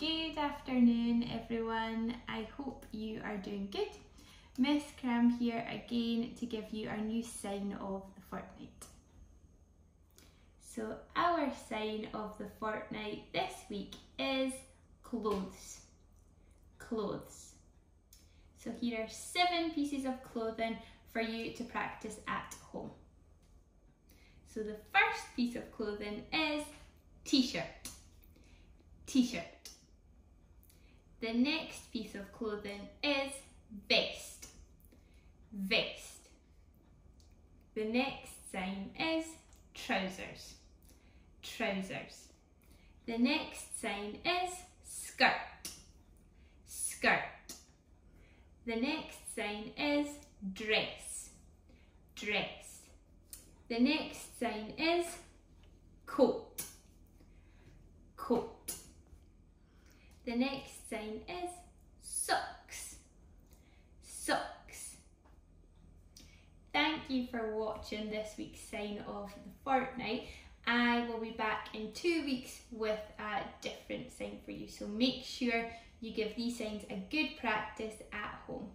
Good afternoon, everyone. I hope you are doing good. Miss Cram here again to give you our new sign of the fortnight. So, our sign of the fortnight this week is clothes. Clothes. So, here are seven pieces of clothing for you to practice at home. So, the first piece of clothing is t shirt. T shirt. The next piece of clothing is vest. Vest. The next sign is trousers. Trousers. The next sign is skirt. Skirt. The next sign is dress. Dress. The next sign is coat. Coat. The next sign is socks. Socks. Thank you for watching this week's sign of the fortnight. I will be back in two weeks with a different sign for you. So make sure you give these signs a good practice at home.